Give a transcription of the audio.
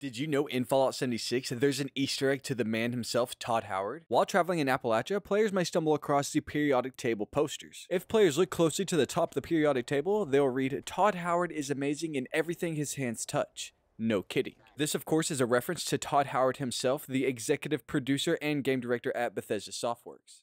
Did you know in Fallout 76 that there's an Easter egg to the man himself, Todd Howard? While traveling in Appalachia, players may stumble across the periodic table posters. If players look closely to the top of the periodic table, they'll read, Todd Howard is amazing in everything his hands touch. No kidding. This, of course, is a reference to Todd Howard himself, the executive producer and game director at Bethesda Softworks.